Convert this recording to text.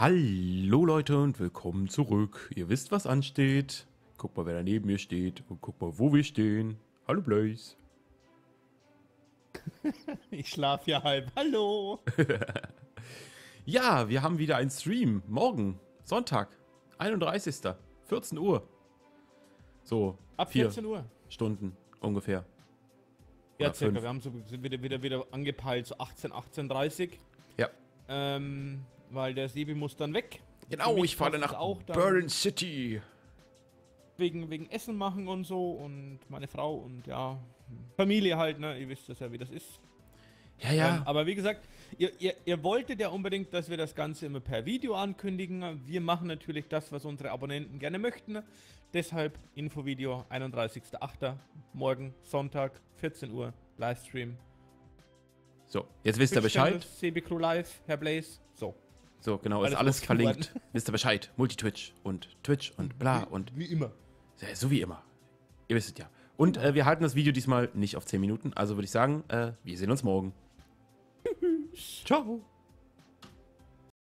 Hallo Leute und willkommen zurück. Ihr wisst, was ansteht. Guck mal, wer da neben mir steht und guck mal, wo wir stehen. Hallo Blaze. Ich schlaf ja halb. Hallo. Ja, wir haben wieder einen Stream. Morgen, Sonntag, 31. 14 Uhr. So, Ab vier 14 Uhr. Stunden ungefähr. Ja, Oder circa. fünf. Wir haben so sind wieder, wieder, wieder angepeilt, so 18, 18.30 Ja. Ähm, weil der Sebi muss dann weg. Genau, ich fahre nach auch Burn City. Wegen, wegen Essen machen und so und meine Frau und ja, Familie halt, ne? Ihr wisst das ja, wie das ist. Ja, ja. Ähm, aber wie gesagt, ihr, ihr, ihr wolltet ja unbedingt, dass wir das Ganze immer per Video ankündigen. Wir machen natürlich das, was unsere Abonnenten gerne möchten. Deshalb Infovideo 31.08. Morgen, Sonntag, 14 Uhr, Livestream. so, jetzt wisst ihr Bescheid. CB Crew Live, Herr Blaze. So. So, genau, ist Alles alles losgeworden. verlinkt. wisst ihr Bescheid. Multitwitch und Twitch und bla und Wie immer. Ja, So wie immer. Ihr wisst es ja. Und äh, wir halten das Video diesmal nicht auf 10 Minuten. Also würde ich sagen, äh, wir sehen uns morgen. Ciao.